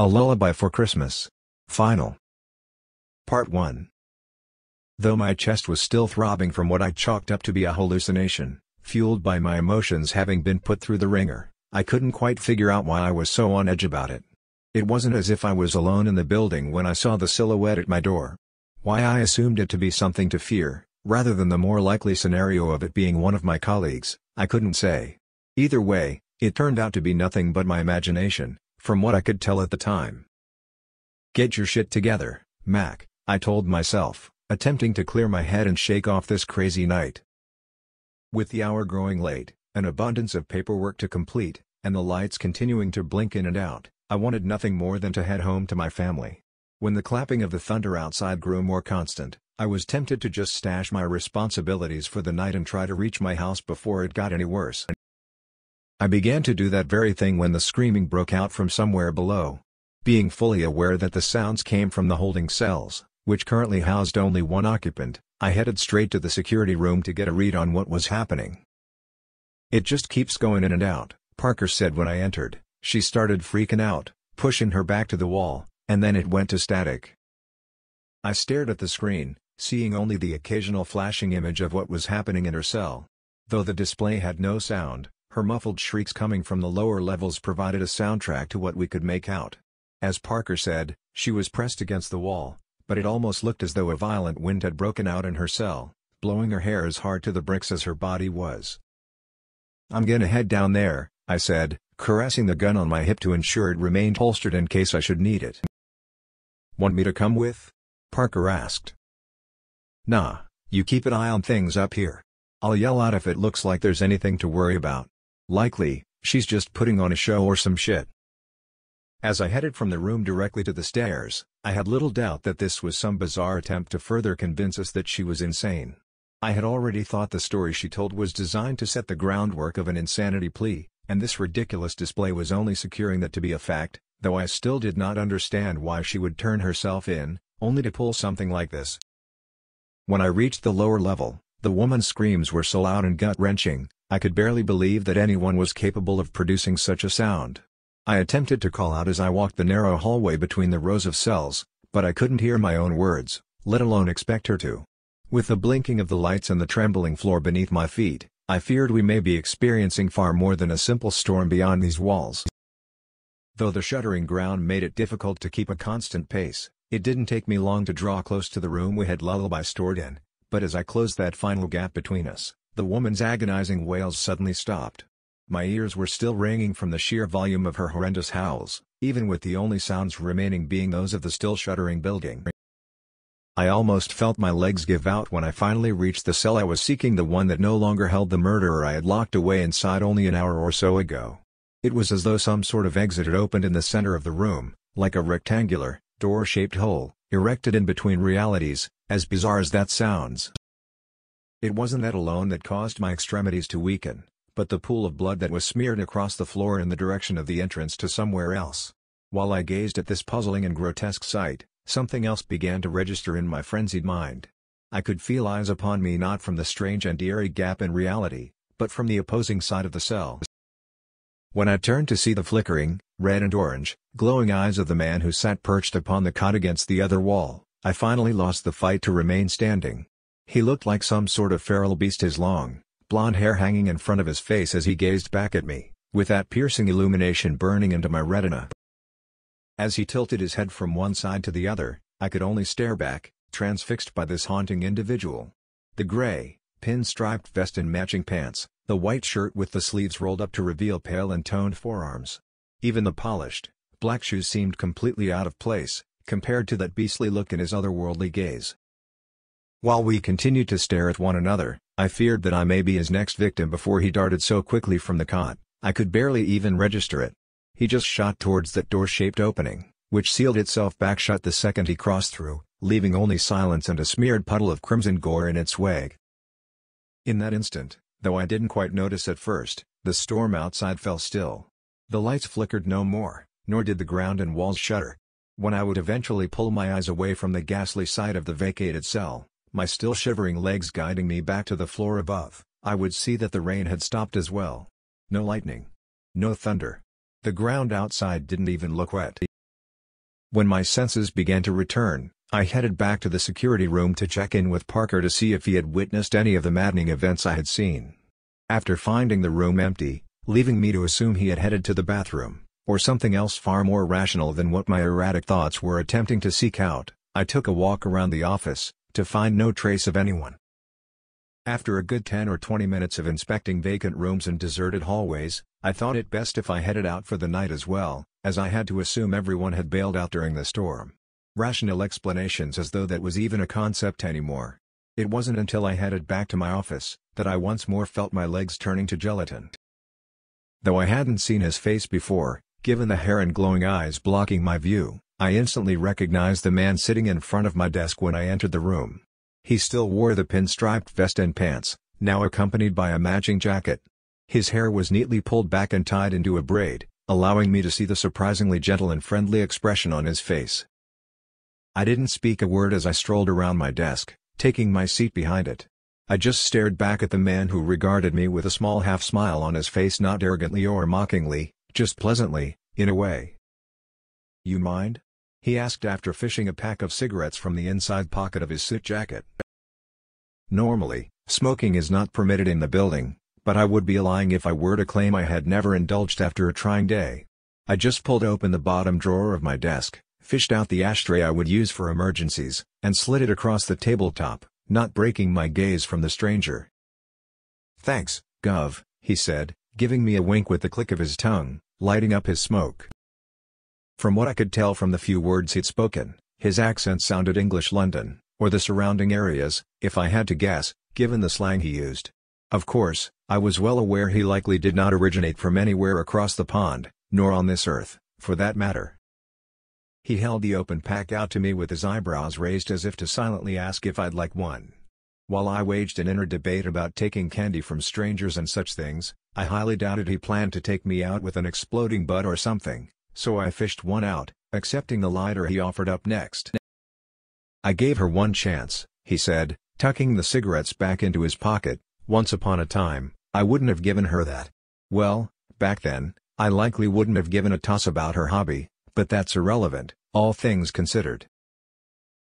A Lullaby for Christmas. Final. Part 1 Though my chest was still throbbing from what I chalked up to be a hallucination, fueled by my emotions having been put through the wringer, I couldn't quite figure out why I was so on edge about it. It wasn't as if I was alone in the building when I saw the silhouette at my door. Why I assumed it to be something to fear, rather than the more likely scenario of it being one of my colleagues, I couldn't say. Either way, it turned out to be nothing but my imagination, from what I could tell at the time. Get your shit together, Mac, I told myself, attempting to clear my head and shake off this crazy night. With the hour growing late, an abundance of paperwork to complete, and the lights continuing to blink in and out, I wanted nothing more than to head home to my family. When the clapping of the thunder outside grew more constant, I was tempted to just stash my responsibilities for the night and try to reach my house before it got any worse. I began to do that very thing when the screaming broke out from somewhere below. Being fully aware that the sounds came from the holding cells, which currently housed only one occupant, I headed straight to the security room to get a read on what was happening. It just keeps going in and out, Parker said when I entered. She started freaking out, pushing her back to the wall, and then it went to static. I stared at the screen, seeing only the occasional flashing image of what was happening in her cell. Though the display had no sound, her muffled shrieks coming from the lower levels provided a soundtrack to what we could make out. As Parker said, she was pressed against the wall, but it almost looked as though a violent wind had broken out in her cell, blowing her hair as hard to the bricks as her body was. I'm gonna head down there, I said, caressing the gun on my hip to ensure it remained holstered in case I should need it. Want me to come with? Parker asked. Nah, you keep an eye on things up here. I'll yell out if it looks like there's anything to worry about. Likely, she's just putting on a show or some shit. As I headed from the room directly to the stairs, I had little doubt that this was some bizarre attempt to further convince us that she was insane. I had already thought the story she told was designed to set the groundwork of an insanity plea, and this ridiculous display was only securing that to be a fact, though I still did not understand why she would turn herself in, only to pull something like this. When I reached the lower level, the woman's screams were so loud and gut-wrenching, I could barely believe that anyone was capable of producing such a sound. I attempted to call out as I walked the narrow hallway between the rows of cells, but I couldn't hear my own words, let alone expect her to. With the blinking of the lights and the trembling floor beneath my feet, I feared we may be experiencing far more than a simple storm beyond these walls. Though the shuddering ground made it difficult to keep a constant pace, it didn't take me long to draw close to the room we had Lullaby stored in, but as I closed that final gap between us, the woman's agonizing wails suddenly stopped. My ears were still ringing from the sheer volume of her horrendous howls, even with the only sounds remaining being those of the still shuddering building. I almost felt my legs give out when I finally reached the cell I was seeking the one that no longer held the murderer I had locked away inside only an hour or so ago. It was as though some sort of exit had opened in the center of the room, like a rectangular, door-shaped hole, erected in between realities, as bizarre as that sounds. It wasn't that alone that caused my extremities to weaken, but the pool of blood that was smeared across the floor in the direction of the entrance to somewhere else. While I gazed at this puzzling and grotesque sight, something else began to register in my frenzied mind. I could feel eyes upon me not from the strange and eerie gap in reality, but from the opposing side of the cell. When I turned to see the flickering, red and orange, glowing eyes of the man who sat perched upon the cot against the other wall, I finally lost the fight to remain standing. He looked like some sort of feral beast his long, blonde hair hanging in front of his face as he gazed back at me, with that piercing illumination burning into my retina. As he tilted his head from one side to the other, I could only stare back, transfixed by this haunting individual. The gray, pin-striped vest and matching pants, the white shirt with the sleeves rolled up to reveal pale and toned forearms. Even the polished, black shoes seemed completely out of place, compared to that beastly look in his otherworldly gaze. While we continued to stare at one another, I feared that I may be his next victim before he darted so quickly from the cot, I could barely even register it. He just shot towards that door-shaped opening, which sealed itself back shut the second he crossed through, leaving only silence and a smeared puddle of crimson gore in its wake. In that instant, though I didn't quite notice at first, the storm outside fell still. The lights flickered no more, nor did the ground and walls shudder. When I would eventually pull my eyes away from the ghastly sight of the vacated cell, my still shivering legs guiding me back to the floor above, I would see that the rain had stopped as well. No lightning. No thunder. The ground outside didn't even look wet. When my senses began to return, I headed back to the security room to check in with Parker to see if he had witnessed any of the maddening events I had seen. After finding the room empty, leaving me to assume he had headed to the bathroom, or something else far more rational than what my erratic thoughts were attempting to seek out, I took a walk around the office, to find no trace of anyone. After a good 10 or 20 minutes of inspecting vacant rooms and deserted hallways, I thought it best if I headed out for the night as well, as I had to assume everyone had bailed out during the storm. Rational explanations as though that was even a concept anymore. It wasn't until I headed back to my office, that I once more felt my legs turning to gelatin. Though I hadn't seen his face before, given the hair and glowing eyes blocking my view, I instantly recognized the man sitting in front of my desk when I entered the room. He still wore the pinstriped vest and pants, now accompanied by a matching jacket. His hair was neatly pulled back and tied into a braid, allowing me to see the surprisingly gentle and friendly expression on his face. I didn't speak a word as I strolled around my desk, taking my seat behind it. I just stared back at the man who regarded me with a small half-smile on his face not arrogantly or mockingly, just pleasantly, in a way. You mind? He asked after fishing a pack of cigarettes from the inside pocket of his suit jacket. Normally, smoking is not permitted in the building, but I would be lying if I were to claim I had never indulged after a trying day. I just pulled open the bottom drawer of my desk, fished out the ashtray I would use for emergencies, and slid it across the tabletop, not breaking my gaze from the stranger. Thanks, Gov, he said, giving me a wink with the click of his tongue, lighting up his smoke. From what I could tell from the few words he'd spoken, his accent sounded English London, or the surrounding areas, if I had to guess, given the slang he used. Of course, I was well aware he likely did not originate from anywhere across the pond, nor on this earth, for that matter. He held the open pack out to me with his eyebrows raised as if to silently ask if I'd like one. While I waged an inner debate about taking candy from strangers and such things, I highly doubted he planned to take me out with an exploding butt or something, so I fished one out, accepting the lighter he offered up next. I gave her one chance, he said, tucking the cigarettes back into his pocket, once upon a time, I wouldn't have given her that. Well, back then, I likely wouldn't have given a toss about her hobby, but that's irrelevant, all things considered.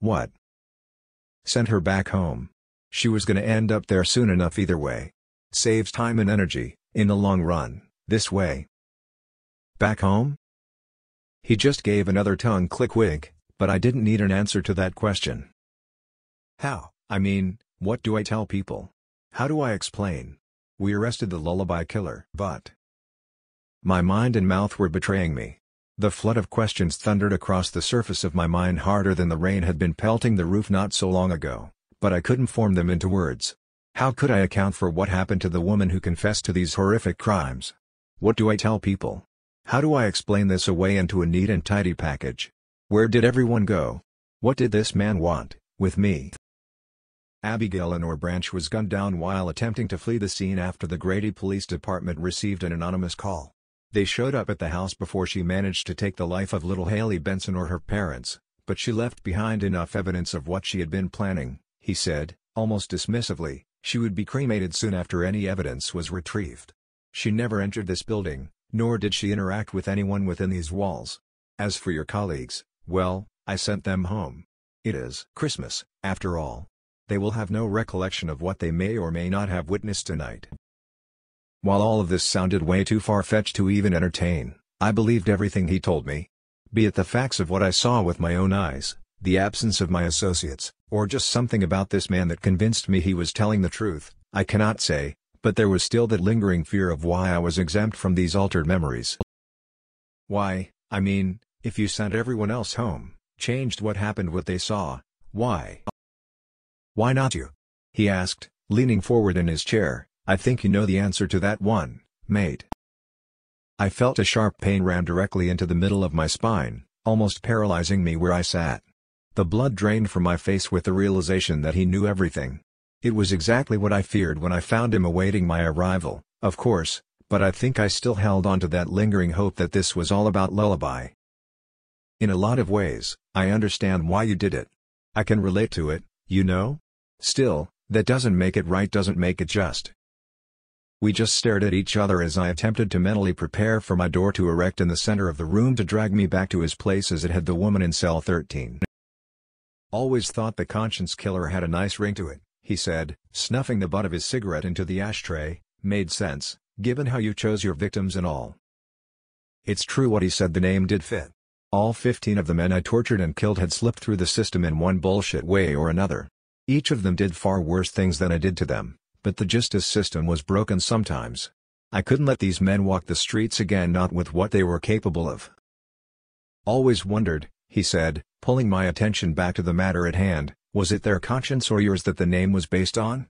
What? Send her back home. She was gonna end up there soon enough either way. Saves time and energy, in the long run, this way. Back home? He just gave another tongue click wink, but I didn't need an answer to that question. How, I mean, what do I tell people? How do I explain? We arrested the lullaby killer, but... My mind and mouth were betraying me. The flood of questions thundered across the surface of my mind harder than the rain had been pelting the roof not so long ago, but I couldn't form them into words. How could I account for what happened to the woman who confessed to these horrific crimes? What do I tell people? How do I explain this away into a neat and tidy package? Where did everyone go? What did this man want, with me? Abigail Lenore Branch was gunned down while attempting to flee the scene after the Grady Police Department received an anonymous call. They showed up at the house before she managed to take the life of little Haley Benson or her parents, but she left behind enough evidence of what she had been planning, he said, almost dismissively, she would be cremated soon after any evidence was retrieved. She never entered this building, nor did she interact with anyone within these walls. As for your colleagues, well, I sent them home. It is Christmas, after all. They will have no recollection of what they may or may not have witnessed tonight. While all of this sounded way too far-fetched to even entertain, I believed everything he told me. Be it the facts of what I saw with my own eyes, the absence of my associates, or just something about this man that convinced me he was telling the truth, I cannot say, but there was still that lingering fear of why I was exempt from these altered memories. Why, I mean, if you sent everyone else home, changed what happened what they saw, why? Why not you? He asked, leaning forward in his chair, I think you know the answer to that one, mate. I felt a sharp pain ran directly into the middle of my spine, almost paralyzing me where I sat. The blood drained from my face with the realization that he knew everything. It was exactly what I feared when I found him awaiting my arrival, of course, but I think I still held on to that lingering hope that this was all about Lullaby. In a lot of ways, I understand why you did it. I can relate to it, you know? Still, that doesn't make it right doesn't make it just. We just stared at each other as I attempted to mentally prepare for my door to erect in the center of the room to drag me back to his place as it had the woman in cell 13. Always thought the conscience killer had a nice ring to it, he said, snuffing the butt of his cigarette into the ashtray, made sense, given how you chose your victims and all. It's true what he said the name did fit. All 15 of the men I tortured and killed had slipped through the system in one bullshit way or another. Each of them did far worse things than I did to them, but the justice system was broken sometimes. I couldn't let these men walk the streets again not with what they were capable of. Always wondered, he said, pulling my attention back to the matter at hand, was it their conscience or yours that the name was based on?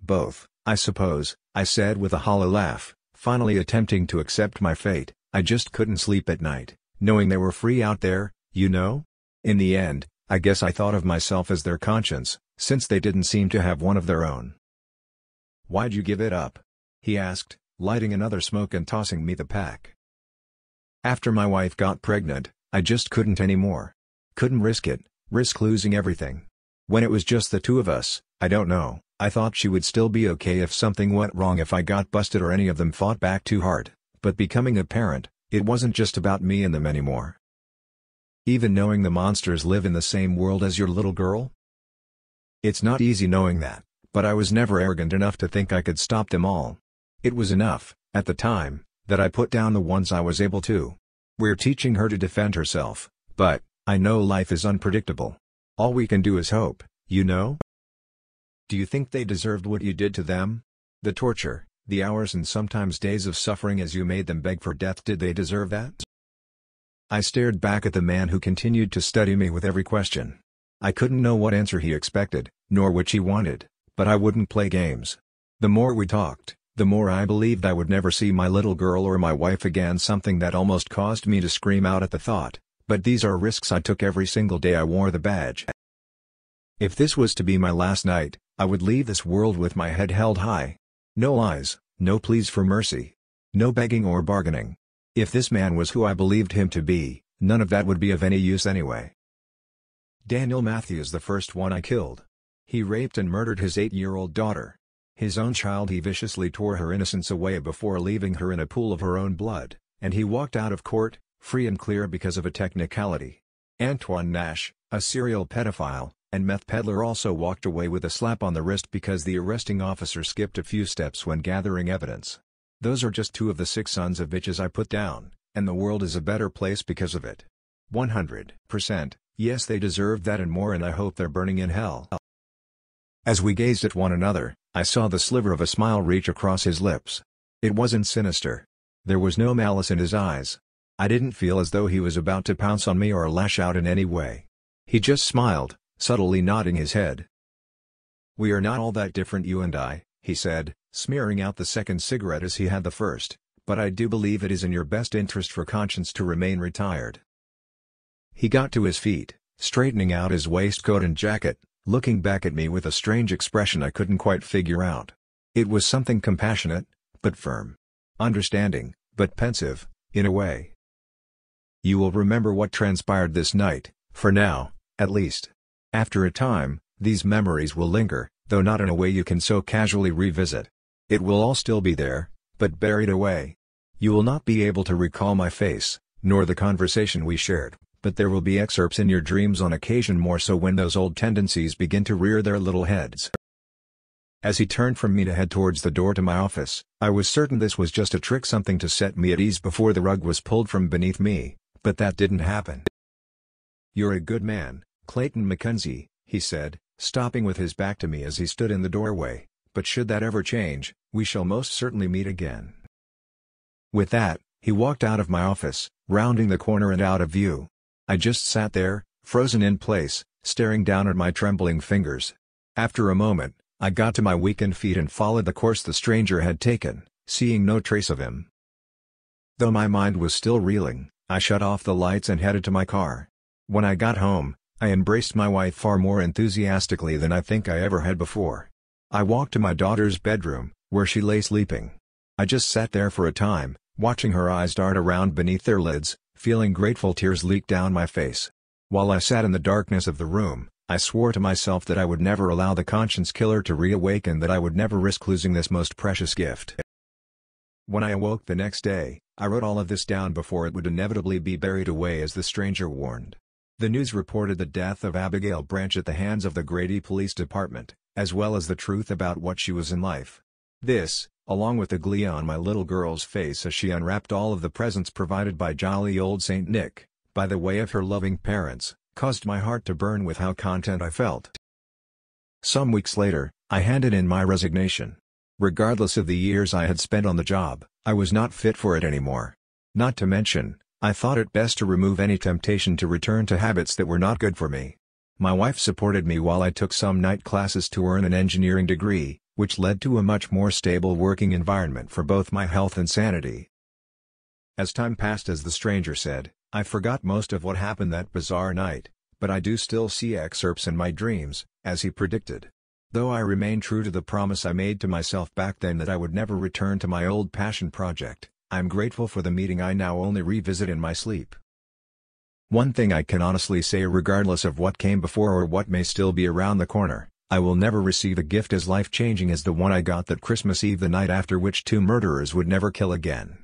Both, I suppose, I said with a hollow laugh, finally attempting to accept my fate, I just couldn't sleep at night, knowing they were free out there, you know? In the end, I guess I thought of myself as their conscience, since they didn't seem to have one of their own. Why'd you give it up? He asked, lighting another smoke and tossing me the pack. After my wife got pregnant, I just couldn't anymore. Couldn't risk it, risk losing everything. When it was just the two of us, I don't know, I thought she would still be okay if something went wrong if I got busted or any of them fought back too hard, but becoming a parent, it wasn't just about me and them anymore. Even knowing the monsters live in the same world as your little girl? It's not easy knowing that. But I was never arrogant enough to think I could stop them all. It was enough, at the time, that I put down the ones I was able to. We're teaching her to defend herself, but, I know life is unpredictable. All we can do is hope, you know? Do you think they deserved what you did to them? The torture, the hours and sometimes days of suffering as you made them beg for death did they deserve that? I stared back at the man who continued to study me with every question. I couldn't know what answer he expected, nor which he wanted but I wouldn't play games. The more we talked, the more I believed I would never see my little girl or my wife again something that almost caused me to scream out at the thought, but these are risks I took every single day I wore the badge. If this was to be my last night, I would leave this world with my head held high. No lies, no pleas for mercy. No begging or bargaining. If this man was who I believed him to be, none of that would be of any use anyway. Daniel Matthews the first one I killed. He raped and murdered his eight-year-old daughter. His own child he viciously tore her innocence away before leaving her in a pool of her own blood, and he walked out of court, free and clear because of a technicality. Antoine Nash, a serial pedophile, and meth peddler also walked away with a slap on the wrist because the arresting officer skipped a few steps when gathering evidence. Those are just two of the six sons of bitches I put down, and the world is a better place because of it. 100%, yes they deserved that and more and I hope they're burning in hell. As we gazed at one another, I saw the sliver of a smile reach across his lips. It wasn't sinister. There was no malice in his eyes. I didn't feel as though he was about to pounce on me or lash out in any way. He just smiled, subtly nodding his head. We are not all that different you and I, he said, smearing out the second cigarette as he had the first, but I do believe it is in your best interest for conscience to remain retired. He got to his feet, straightening out his waistcoat and jacket, looking back at me with a strange expression I couldn't quite figure out. It was something compassionate, but firm. Understanding, but pensive, in a way. You will remember what transpired this night, for now, at least. After a time, these memories will linger, though not in a way you can so casually revisit. It will all still be there, but buried away. You will not be able to recall my face, nor the conversation we shared, but there will be excerpts in your dreams on occasion more so when those old tendencies begin to rear their little heads. As he turned from me to head towards the door to my office, I was certain this was just a trick something to set me at ease before the rug was pulled from beneath me, but that didn't happen. You're a good man, Clayton McKenzie, he said, stopping with his back to me as he stood in the doorway, but should that ever change, we shall most certainly meet again. With that, he walked out of my office, rounding the corner and out of view. I just sat there, frozen in place, staring down at my trembling fingers. After a moment, I got to my weakened feet and followed the course the stranger had taken, seeing no trace of him. Though my mind was still reeling, I shut off the lights and headed to my car. When I got home, I embraced my wife far more enthusiastically than I think I ever had before. I walked to my daughter's bedroom, where she lay sleeping. I just sat there for a time, watching her eyes dart around beneath their lids, feeling grateful tears leaked down my face. While I sat in the darkness of the room, I swore to myself that I would never allow the conscience killer to reawaken that I would never risk losing this most precious gift. When I awoke the next day, I wrote all of this down before it would inevitably be buried away as the stranger warned. The news reported the death of Abigail Branch at the hands of the Grady Police Department, as well as the truth about what she was in life. This, along with the glee on my little girl's face as she unwrapped all of the presents provided by jolly old Saint Nick, by the way of her loving parents, caused my heart to burn with how content I felt. Some weeks later, I handed in my resignation. Regardless of the years I had spent on the job, I was not fit for it anymore. Not to mention, I thought it best to remove any temptation to return to habits that were not good for me. My wife supported me while I took some night classes to earn an engineering degree, which led to a much more stable working environment for both my health and sanity. As time passed as the stranger said, I forgot most of what happened that bizarre night, but I do still see excerpts in my dreams, as he predicted. Though I remain true to the promise I made to myself back then that I would never return to my old passion project, I'm grateful for the meeting I now only revisit in my sleep. One thing I can honestly say regardless of what came before or what may still be around the corner, I will never receive a gift as life-changing as the one I got that Christmas Eve the night after which two murderers would never kill again.